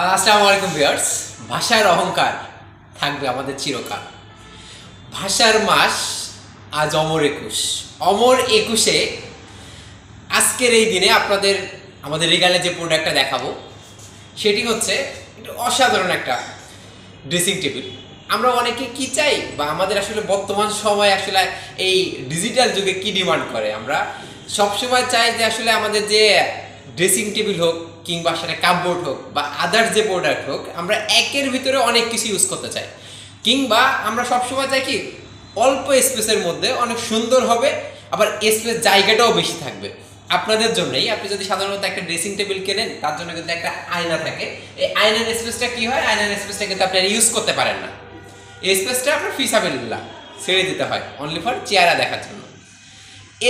আসসালামু আলাইকুম ভিউয়ার্স। ভাষার অহংকার থাকবে আমাদের চিরকাল। ভাষার মাস আজ অমর একুশ। অমর একুশে আজকের এই দিনে আপনাদের, আমাদের রিগালে যে প্রোডাক্টটা দেখাবো, সেটি হচ্ছে অসাধারণ একটা ড্রেসিং টেবিল আমরা অনেকে কি চাই বা আমাদের আসলে বর্তমান সময় আসলে এই ডিজিটাল যুগে কি ডিমান্ড করে? আমরা সবসময় চাই যে আসলে আমাদের যে ড্রেসিং টেবিল হোক কিংবা সেটা কাপবোর্ড হোক বা আদার্স যে প্রোডাক্ট হোক, আমরা একের ভিতরে অনেক কিছু ইউজ করতে চাই। কিংবা আমরা সবসময় চাই কি, অল্প স্পেসের মধ্যে অনেক সুন্দর হবে, আবার স্পেস জায়গাটাও বেশি থাকবে। আপনাদের জন্যই, আপনি যদি সাধারণত একটা ড্রেসিং টেবিল কেনেন, তার জন্য কিন্তু একটা আয়না থাকে। এই আয়নার স্পেসটা কি হয়? আয়নার স্পেসটা কিন্তু আপনি ইউজ করতে পারেন না। এই স্পেসটা আপনার ফিসাবিল্লা ছেড়ে দিতে হয় অনলি ফর চেয়ারা দেখার জন্য।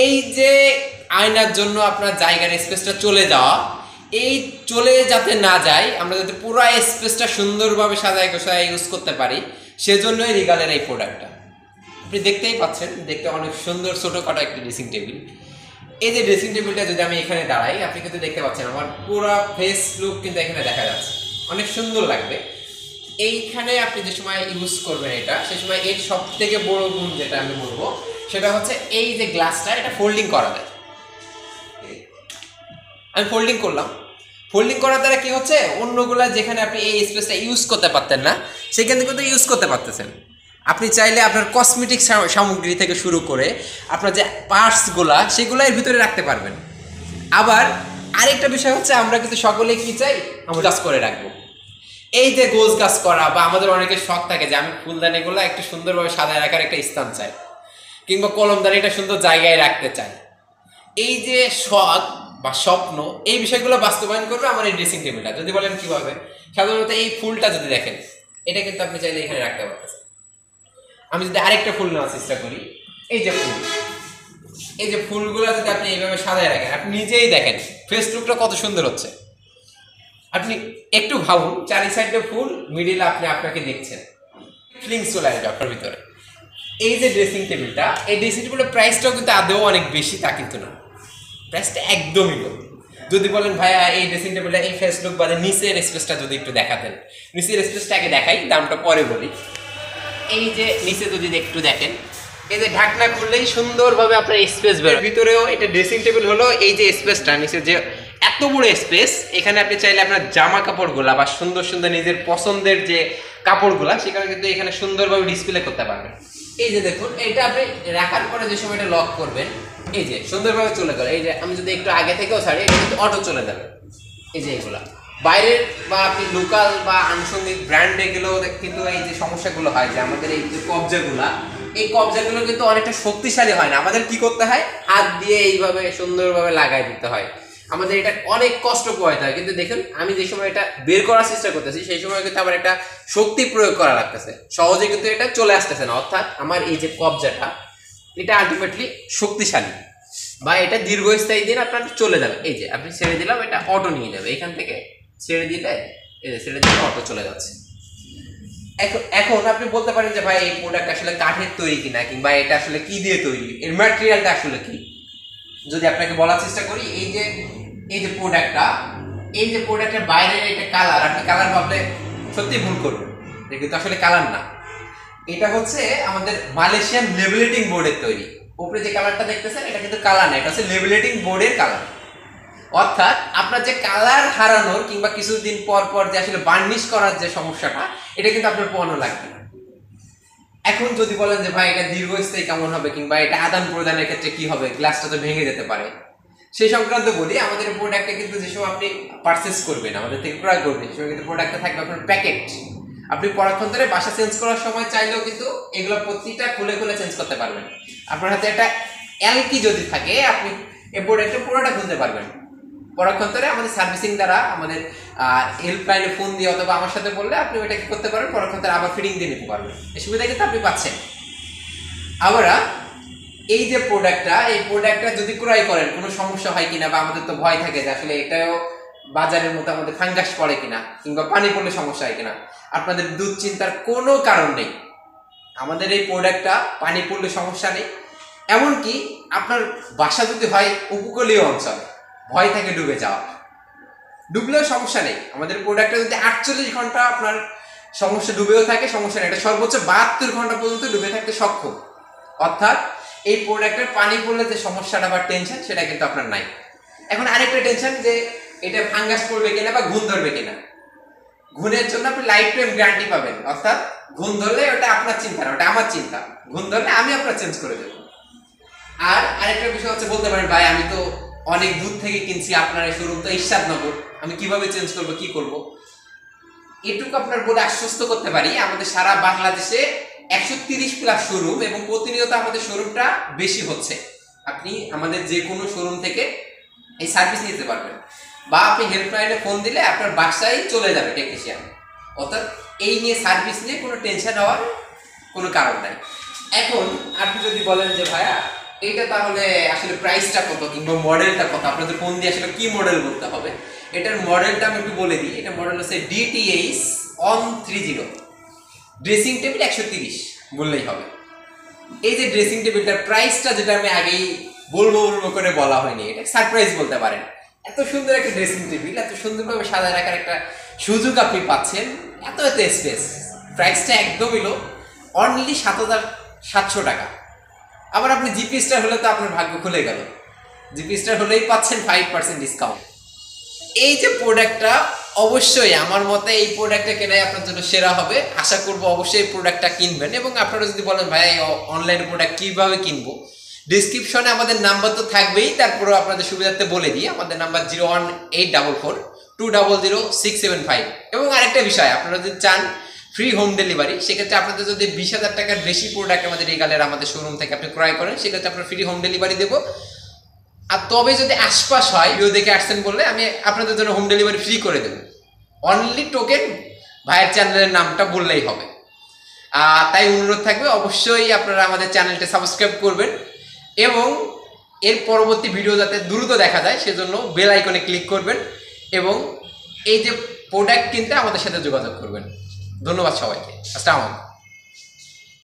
এই যে আয়নার জন্য আপনার জায়গার স্পেসটা চলে যাওয়া এই চলে যাতে না যায়, আমরা যাতে পুরো স্পেসটা সুন্দরভাবে সাজায় গোছায় ইউজ করতে পারি, সেজন্যই রিগালের এই প্রোডাক্টটা আপনি দেখতেই পাচ্ছেন, দেখতে অনেক সুন্দর ছোটোখাটো একটি ড্রেসিং টেবিল এই যে ড্রেসিং টেবিলটা যদি আমি এখানে দাঁড়াই, আপনি কিন্তু দেখতে পাচ্ছেন আমার পুরো ফেস লুক কিন্তু এখানে দেখা যাচ্ছে। অনেক সুন্দর লাগবে। এইখানে আপনি যে সময় ইউজ করবেন এটা, সে সময় এর সব থেকে বড় গুণ যেটা আমি বলব, সেটা হচ্ছে এই যে গ্লাসটা এটা ফোল্ডিং করা যায়। আমি ফোল্ডিং করলাম। ফোল্ডিং করার দ্বারা কি হচ্ছে? অন্যগুলা যেখানে আপনি এই স্পেসটা ইউজ করতে পারতেন না সেখানে কিন্তু ইউজ করতে পারতেছেন। আপনি চাইলে আপনার কসমেটিক সামগ্রী থেকে শুরু করে আপনার যে পার্টসগুলা সেগুলো এর ভিতরে রাখতে পারবেন। আবার আরেকটা বিষয় হচ্ছে আমরা কিন্তু সকলে কি চাই? আমরা গাছ করে রাখব। এই যে গোছ গাছ করা বা আমাদের অনেকের শখ থাকে যে আমি ফুলদানিগুলো একটু সুন্দরভাবে সাজায় রাখার একটা স্থান চাই কিংবা কলমদানিটা সুন্দর জায়গায় রাখতে চাই। এই যে শখ বা স্বপ্ন, এই বিষয়গুলো বাস্তবায়ন করবে আমার এই ড্রেসিং টেবিলটা যদি বলেন কীভাবে? সাধারণত এই ফুলটা যদি দেখেন, এটা কিন্তু আপনি চাইলে এখানে রাখতে পারতেছেন। আমি যদি আরেকটা ফুল নেওয়ার চেষ্টা করি, এই যে ফুল, এই যে ফুলগুলো যদি আপনি এইভাবে সাজায় রাখেন, আপনি নিজেই দেখেন ফেস লুকটা কত সুন্দর হচ্ছে। আপনি একটু ভাবুন, চারি সাইডে ফুল মিডিলে আপনি আপনাকে দেখছেন। ফিলিংস চলে আসবে আপনার ভিতরে। এই যে ড্রেসিং টেবিলটা এই ড্রেসিং টেবিলের প্রাইসটাও কিন্তু আদৌ অনেক বেশি, তা কিন্তু না। প্রাইসটা একদমই লো যদি বলেন, ভাইয়া, এই ড্রেসিং টেবিলটা এই ফেস লুক বাদে নিচের স্পেসটা যদি একটু দেখাতেন নিচের স্পেসটা আগে দেখাই, দামটা পরে বলি। এই যে নিচে যদি একটু দেখেন, এই যে ঢাকনা খুললেই সুন্দরভাবে আপনার স্পেস বের ভিতরেও এটা ড্রেসিং টেবিল হলো এই যে স্পেসটা নিচে যে এত বড় স্পেস এখানে আপনি চাইলে আপনার জামা কাপড়গুলা বা সুন্দর সুন্দর নিজের পছন্দের যে কাপড়গুলা, সেখানে কিন্তু এখানে সুন্দরভাবে ডিসপ্লে করতে পারবেন। এই যে দেখুন, এটা আপনি রাখার পরে যে সময় এটা লক করবেন, এই যে সুন্দরভাবে চলে গেল। এই যে আমি যদি একটু আগে থেকেও ছাড়ি, এটা কিন্তু অটো চলে যাবে। এই যে এগুলা। বাইরের বা আপনি লোকাল বা আনুষঙ্গিক ব্র্যান্ডে গেলেও কিন্তু এই যে সমস্যাগুলো হয় যে আমাদের এই যে কবজাগুলা, এই কবজাগুলো কিন্তু অনেকটা শক্তিশালী হয় না। আমাদের কি করতে হয়? হাত দিয়ে এইভাবে সুন্দরভাবে লাগাই দিতে হয়। আমাদের এটা অনেক কষ্ট পোহাইতে হয় কিন্তু দেখুন, আমি যে সময় এটা বের করার চেষ্টা করতেছি, সেই সময় কিন্তু আমার একটা শক্তি প্রয়োগ করা লাগতেছে। সহজে কিন্তু এটা চলে আসতেছে না। অর্থাৎ আমার এই যে কবজাটা, এটা আলটিমেটলি শক্তিশালী। বা এটা দীর্ঘস্থায়ী দিন আপনার চলে যাবে। এই যে আপনি ছেড়ে দিলাম, এটা অটো নিয়ে যাবে। এখান থেকে ছেড়ে দিলে, এই যে ছেড়ে দিলে অটো চলে যাচ্ছে। এখন এখন আপনি বলতে পারেন যে, ভাই, এই প্রোডাক্ট আসলে কাঠের তৈরি কিনা, কিংবা এটা আসলে কি দিয়ে তৈরি? এর ম্যাটেরিয়ালটা আসলে কি? যদি আপনাকে বলার চেষ্টা করি, এই যে এই যে প্রোডাক্টটা এই যে প্রোডাক্টের বাইরের এটা কালার আপনি কালার ভাবলে সত্যি ভুল করবেন। এটা কিন্তু আসলে কালার না। এটা হচ্ছে আমাদের মালয়েশিয়ান লেবেলেটিং বোর্ডের তৈরি। উপরে যে কালারটা দেখতেছেন, এটা কিন্তু কালার না, এটা হচ্ছে লেবেলেটিং বোর্ডের কালার অর্থাৎ আপনার যে কালার হারানোর কিংবা কিছুদিন পর পর যে আসলে বার্নিশ করার যে সমস্যাটা, এটা কিন্তু আপনার পণ্য লাগবে না। এখন যদি বলেন যে, ভাই, এটা দীর্ঘস্থায়ী কেমন হবে? কিংবা এটা আদান প্রদানের ক্ষেত্রে কি হবে? গ্লাসটা তো ভেঙে যেতে পারে। সেই সংক্রান্ত বলি, আমাদের প্রোডাক্টটা কিন্তু যে সময় আপনি পারচেস করবেন, আমাদের থেকে ক্রয় করবেন, সেই সময় কিন্তু প্রোডাক্টটা থাকবে আপনার প্যাকেট আপনি পরক্ষণে বাসা চেঞ্জ করার সময় চাইলেও কিন্তু এগুলো প্রতিটা খুলে খুলে চেঞ্জ করতে পারবেন। আপনার হাতে একটা এলকি যদি থাকে, আপনি এই প্রোডাক্টটা পুরোটা খুলতে পারবেন। পরক্ষণে আমাদের সার্ভিসিং দ্বারা আমাদের হেল্পলাইনে ফোন দিয়ে অথবা আমার সাথে বললে আপনি ওইটা কি করতে পারেন পরক্ষণে আবার ফিটিং দিয়ে নিতে পারবেন। এই সুবিধা কিন্তু আপনি পাচ্ছেন। আবার এই যে প্রোডাক্টটা এই প্রোডাক্টটা যদি ক্রয় করেন, কোনো সমস্যা হয় কিনা বা আমাদের তো ভয় থাকে যে আসলে এটাও বাজারের মতো আমাদের ফাঙ্গাস পড়ে কিনা, কিংবা পানি পড়লে সমস্যা হয় কিনা, আপনাদের দুশ্চিন্তার কোনো কারণ নেই। আমাদের এই প্রোডাক্টটা পানি পড়লে সমস্যা নেই। এমনকি আপনার বাসা যদি হয় উপকূলীয় অঞ্চল, ভয় থাকে ডুবে যাওয়া ডুবলেও সমস্যা নেই। আমাদের প্রোডাক্টটা যদি আটচল্লিশ ঘণ্টা আপনার সমস্যা ডুবেও থাকে, সমস্যা নেই। এটা সর্বোচ্চ বাহাত্তর ঘণ্টা পর্যন্ত ডুবে থাকতে সক্ষম। অর্থাৎ এই প্রোডাক্টের পানি পড়লে যে সমস্যাটা বা টেনশন সেটা কিন্তু আপনার নাই। এখন আরেকটা টেনশন যে এটা ফাঙ্গাস পড়বে কিনা বা ঘুম ধরবে কিনা। ঘুণের জন্য আপনি লাইফ টাইম গ্যারান্টি পাবেন, অর্থাৎ ঘুম ধরলে ওটা আপনার চিন্তা না, ওটা আমার চিন্তা। ঘুম ধরলে আমি আপনার চেঞ্জ করে দেবো। আর আরেকটা বিষয় হচ্ছে বলতে পারেন, ভাই, আমি তো অনেক দূর থেকে কিনছি, আপনার এই শোরুম তো ইস্বাদনগর আমি কীভাবে চেঞ্জ করব, কি করব? এটুকু আপনার বলে আশ্বস্ত করতে পারি, আমাদের সারা বাংলাদেশে একশো তিরিশ প্লাস শোরুম এবং প্রতিনিয়ত আমাদের শোরুমটা বেশি হচ্ছে। আপনি আমাদের যে কোনো শোরুম থেকে এই সার্ভিস নিতে পারবেন। বা আপনি হেল্পলাইনে ফোন দিলে আপনার বাসায় চলে যাবে টেকনিশিয়ান অর্থাৎ এই নিয়ে সার্ভিস নিয়ে কোনো টেনশন হওয়ার কোনো কারণ নাই। এখন আপনি যদি বলেন যে, ভাইয়া, এইটা তাহলে আসলে প্রাইসটা কত কিংবা মডেলটা কত? আপনাদের ফোন দিয়ে আসলে কি মডেল বলতে হবে? এটার মডেলটা আমি একটু বলে দিই। এটা মডেল হচ্ছে DTH on three zero dressing table একশো তিরিশ, বললেই হবে। এই যে ড্রেসিং টেবিলটার প্রাইসটা যেটা আমি আগেই বলব বলব করে বলা হয়নি, এটা সারপ্রাইজ বলতে পারেন। এত সুন্দর একটা ড্রেসিং টেবিল এত সুন্দরভাবে সাজায় রাখার একটা সুযোগ আপনি পাচ্ছেন, এত এত স্পেস প্রাইসটা একদমই লো অনলি সাত হাজার সাতশো টাকা। আবার আপনি জিপি স্টার হলে তো আপনার ভাগ্য খুলে গেল। জিপি স্টার হলেই পাচ্ছেন ফাইভ পার্সেন্ট ডিসকাউন্ট এই যে প্রোডাক্টটা অবশ্যই আমার মতে এই প্রোডাক্টটা কেনাই আপনার জন্য সেরা হবে। আশা করব অবশ্যই এই প্রোডাক্টটা কিনবেন এবং আপনারা যদি বলেন, ভাই অনলাইন প্রোডাক্ট কীভাবে কিনবো? ডিসক্রিপশনে আমাদের নাম্বার তো থাকবেই। তারপরেও আপনাদের সুবিধার্থে বলে দিই, আমাদের number zero one eight double four two double zero six seven five এবং আরেকটা বিষয়, আপনারা যদি চান ফ্রি হোম ডেলিভারি সেক্ষেত্রে আপনাদের যদি বিশ হাজার টাকার বেশি প্রোডাক্ট আমাদের এই গালের আমাদের শোরুম থেকে আপনি ক্রয় করেন, সেক্ষেত্রে আপনার ফ্রি হোম ডেলিভারি দেবো। আর তবে যদি আশপাশ হয় ভিডিও দেখে আসছেন বললে, আমি আপনাদের জন্য হোম ডেলিভারি ফ্রি করে দেবো। অনলি টোকেন ভাইয়ের চ্যানেলের নামটা বললেই হবে। তাই অনুরোধ থাকবে, অবশ্যই আপনারা আমাদের চ্যানেলটা সাবস্ক্রাইব করবেন এবং এর পরবর্তী ভিডিও যাতে দ্রুত দেখা যায়, সেজন্য বেল আইকনে ক্লিক করবেন এবং এই যে প্রোডাক্ট কিনতে আমাদের সাথে যোগাযোগ করবেন। ধন্যবাদ সবাইকে। আসসালামু আলাইকুম।